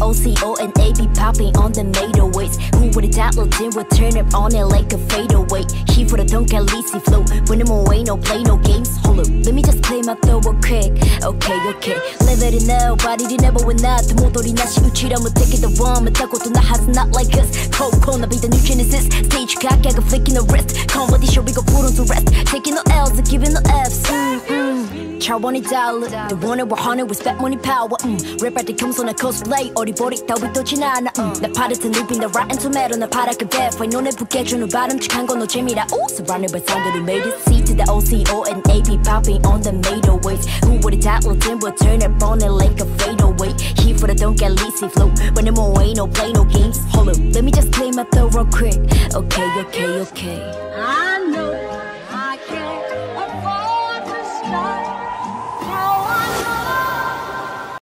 OCO and AB popping on the ways. Who would have thought Lil Tim would turn up on it like a fadeaway? He for the don't get lazy flow. When I'm away, no play, no games. Hold up, let me just play my throw real quick. Okay, okay. Level it now, body did never win that. The modori nashi uchira mo take it the one. But that na has not like us. Cold, cold, be the new genesis. Stage cock, I got flicking the wrist. Competition, we go put on to rest. Taking the L's giving the F's. Mm, mm. 차원이 달라 The one we're hunting with spent money power 음. 랩할 겸손한 cosplay 어리버리 따위도 지나나 음. 내 파르트 눕힌 내 rotten tomato 나 파랗게 대파 눈에 붓게 주는 바람직한 건너 재미라 오 Surrounded by sound that made it C to the OCO and AB popping on the made waves Who would've thought Lil Tim would turn up on it like a fadeaway He for the don't get lazy flow When I'm away no play no games Hold up, let me just play my throw real quick Okay, okay, okay